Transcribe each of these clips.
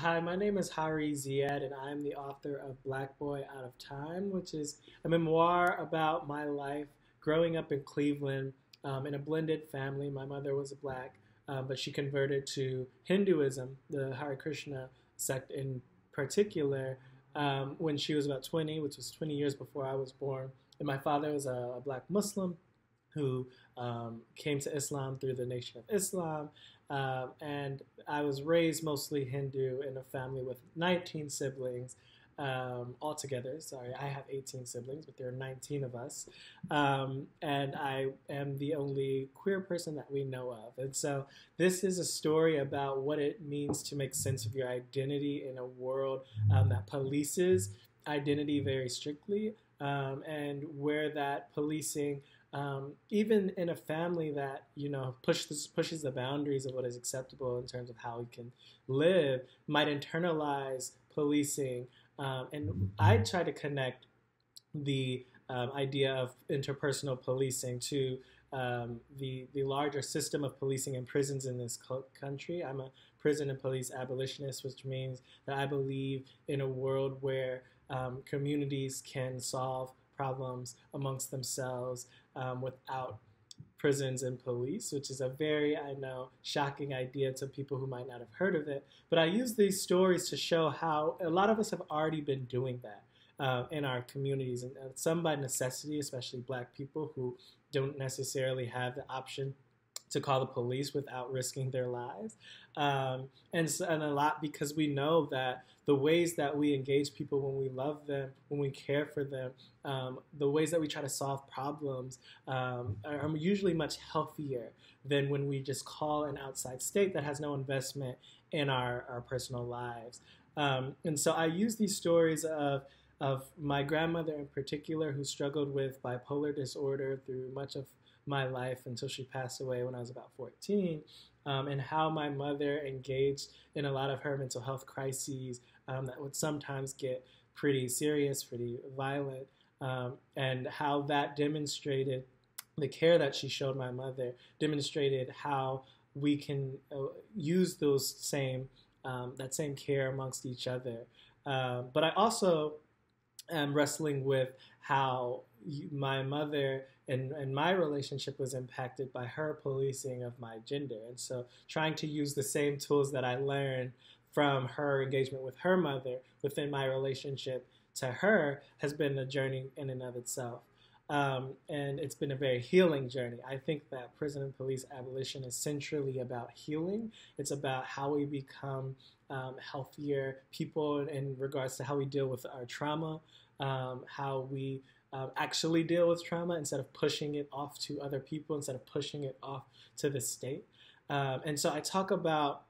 Hi, my name is Hari Ziyad, and I'm the author of Black Boy Out of Time, which is a memoir about my life growing up in Cleveland um, in a blended family. My mother was a black, um, but she converted to Hinduism, the Hare Krishna sect in particular, um, when she was about 20, which was 20 years before I was born. And my father was a, a black Muslim who um, came to Islam through the Nation of Islam. Um, and I was raised mostly Hindu in a family with 19 siblings um, altogether. Sorry, I have 18 siblings, but there are 19 of us. Um, and I am the only queer person that we know of. And so this is a story about what it means to make sense of your identity in a world um, that polices identity very strictly um, and where that policing um, even in a family that you know pushes pushes the boundaries of what is acceptable in terms of how we can live, might internalize policing. Um, and I try to connect the um, idea of interpersonal policing to um, the the larger system of policing and prisons in this country. I'm a prison and police abolitionist, which means that I believe in a world where um, communities can solve problems amongst themselves um, without prisons and police, which is a very, I know, shocking idea to people who might not have heard of it. But I use these stories to show how a lot of us have already been doing that. Uh, in our communities, and some by necessity, especially Black people who don't necessarily have the option to call the police without risking their lives. Um, and, and a lot because we know that the ways that we engage people when we love them, when we care for them, um, the ways that we try to solve problems um, are, usually much healthier than when we just call an outside state that has no investment in our, our personal lives. Um, and so I use these stories of of my grandmother in particular, who struggled with bipolar disorder through much of my life until she passed away when I was about 14, um, and how my mother engaged in a lot of her mental health crises um, that would sometimes get pretty serious, pretty violent, um, and how that demonstrated the care that she showed my mother, demonstrated how we can uh, use those same um, that same care amongst each other. Uh, but I also am wrestling with how my mother and, and my relationship was impacted by her policing of my gender. And so trying to use the same tools that I learned from her engagement with her mother within my relationship to her has been a journey in and of itself. Um, and it's been a very healing journey. I think that prison and police abolition is centrally about healing. It's about how we become um, healthier people in, regards to how we deal with our trauma, um, how we um, actually deal with trauma instead of pushing it off to other people, instead of pushing it off to the state. Um, and so I talk about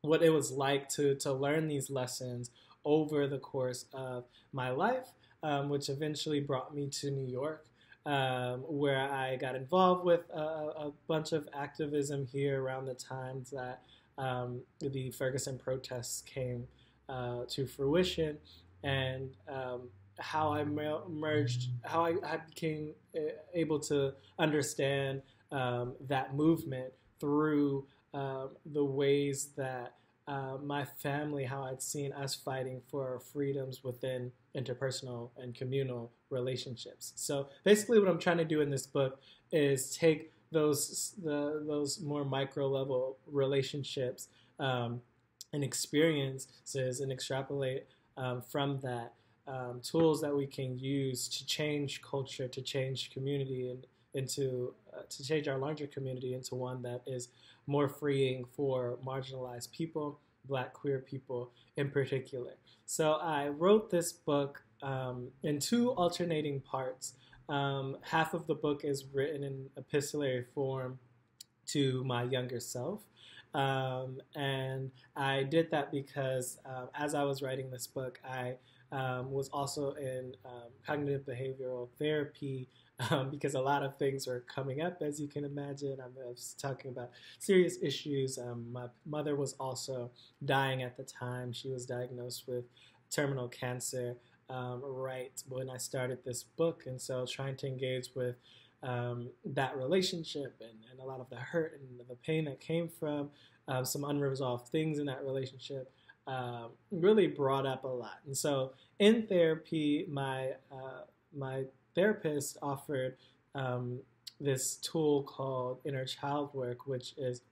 what it was like to, to learn these lessons over the course of my life, um, which eventually brought me to New York. Um, where I got involved with a, a, bunch of activism here around the times that um, the Ferguson protests came uh, to fruition. And um, how I merged, how I, I became uh, able to understand um, that movement through um, the ways that uh, my family, how I'd seen us fighting for our freedoms within interpersonal and communal relationships. So basically, what I'm trying to do in this book is take those the, those more micro level relationships um, and experiences and extrapolate um, from that um, tools that we can use to change culture, to change community, and into uh, to change our larger community into one that is more freeing for marginalized people, Black queer people in particular. So I wrote this book um, in two alternating parts. Um, half of the book is written in epistolary form to my younger self. Um, and I did that because uh, as I was writing this book, I um, was also in um, cognitive behavioral therapy um, because a lot of things were coming up, as you can imagine. I was talking about serious issues. Um, my mother was also dying at the time. She was diagnosed with terminal cancer um, right when I started this book, and so trying to engage with um, that relationship and, and, a lot of the hurt and the pain that came from some unresolved things in that relationship uh, really brought up a lot. And so in therapy, my uh, my therapist offered um, this tool called inner child work, which is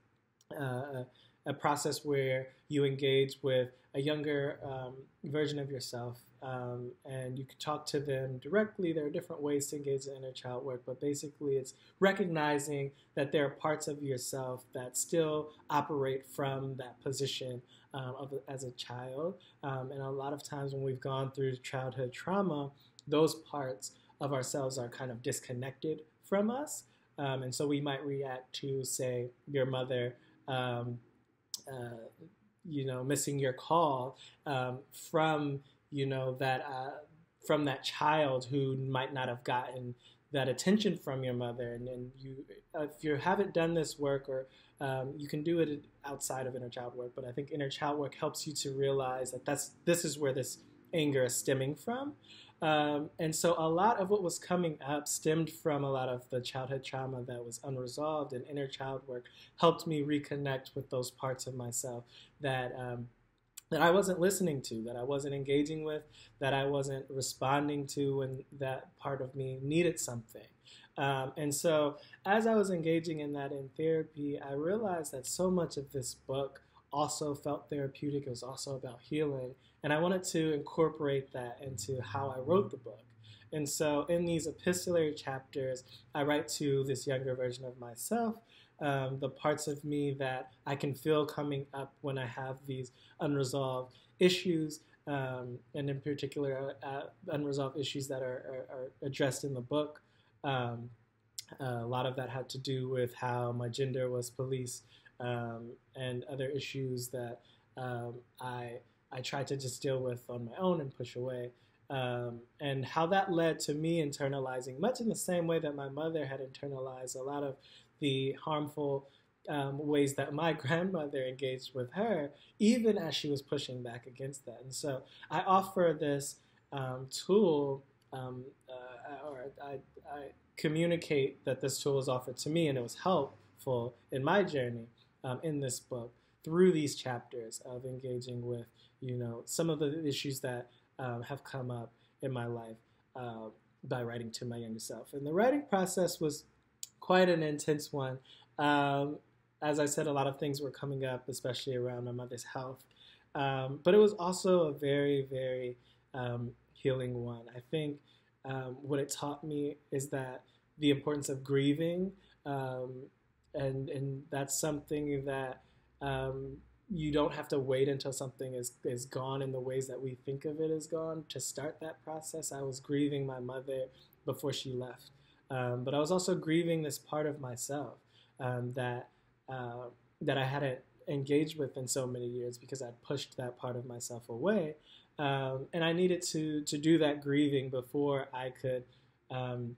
uh, a process where you engage with a younger um, version of yourself um, and you can talk to them directly. There are different ways to engage in inner child work, but basically it's recognizing that there are parts of yourself that still operate from that position um, of, as a child. Um, and a lot of times when we've gone through childhood trauma, those parts of ourselves are kind of disconnected from us. Um, and so we might react to, say, your mother. Um, uh, you know, missing your call um, from you know that uh, from that child who might not have gotten that attention from your mother, and, and you uh, if you haven't done this work or um, you can do it outside of inner child work, but I think inner child work helps you to realize that that's this is where this anger is stemming from. Um, and so a lot of what was coming up stemmed from a lot of the childhood trauma that was unresolved, and inner child work helped me reconnect with those parts of myself that um, that I wasn't listening to, that I wasn't engaging with, that I wasn't responding to when that part of me needed something. Um, and so, as I was engaging in that in therapy, I realized that so much of this book also felt therapeutic. It was also about healing. And I wanted to incorporate that into how I wrote the book. And so in these epistolary chapters, I write to this younger version of myself, um, the parts of me that I can feel coming up when I have these unresolved issues, um, and in particular, uh, unresolved issues that are, are, are, addressed in the book. Um, a lot of that had to do with how my gender was policed um, and other issues that um, I I tried to just deal with on my own and push away. Um, and how that led to me internalizing, much in the same way that my mother had internalized a lot of the harmful um, ways that my grandmother engaged with her, even as she was pushing back against that. And so I offer this um, tool, um, uh, or I, I, communicate that this tool was offered to me and it was helpful in my journey um, in this book through these chapters of engaging with, you know, some of the issues that um, have come up in my life uh, by writing to my younger self. And the writing process was quite an intense one. Um, as I said, a lot of things were coming up, especially around my mother's health. Um, but it was also a very, very um, healing one. I think um, what it taught me is that the importance of grieving and and that's something that um, you don't have to wait until something is, is gone in the ways that we think of it as gone to start that process. I was grieving my mother before she left, um, but I was also grieving this part of myself um, that uh, that I hadn't engaged with in so many years because I'd pushed that part of myself away, um, and I needed to to do that grieving before I could um,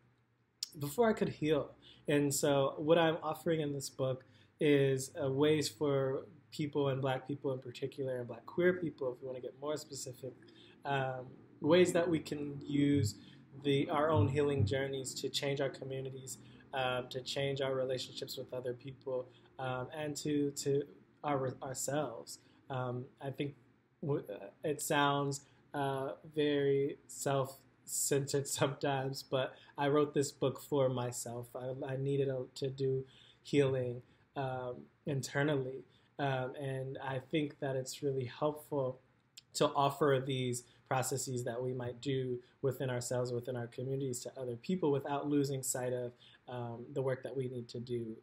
before I could heal. And so, what I'm offering in this book is uh, ways for people and black people in particular, and black queer people, if you want to get more specific, um, ways that we can use the our own healing journeys to change our communities, um, to change our relationships with other people, um, and to to our, ourselves. Um, I think uh, it sounds uh, very self centered sometimes, but I wrote this book for myself. I, I needed a, to do healing um, internally. Um, and I think that it's really helpful to offer these processes that we might do within ourselves, within our communities to other people without losing sight of um, the work that we need to do.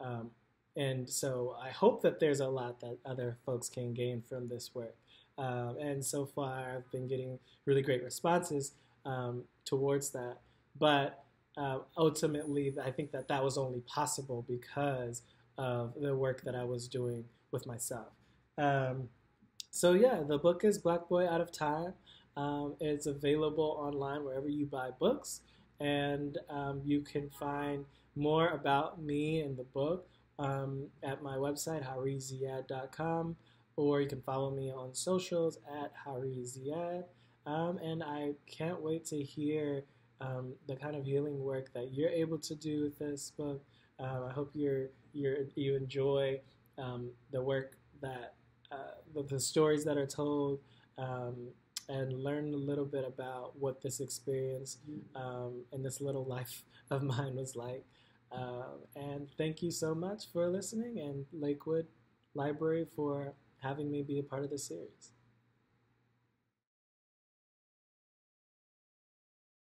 Um, and so I hope that there's a lot that other folks can gain from this work. Um, and so far, I've been getting really great responses um, towards that. But uh, ultimately, I think that that was only possible because of the work that I was doing with myself. Um, so yeah, the book is Black Boy Out of Time. Um, it's available online wherever you buy books, and um, you can find more about me and the book um, at my website hariziyad.com, or you can follow me on socials at hariziyad. Um, and I can't wait to hear um, the kind of healing work that you're able to do with this book. Um, I hope you're, you're, you enjoy um, the work that uh, the the, stories that are told, um, and learn a little bit about what this experience um, and this little life of mine was like. And thank you so much for listening, and Lakewood Library for having me be a part of the series.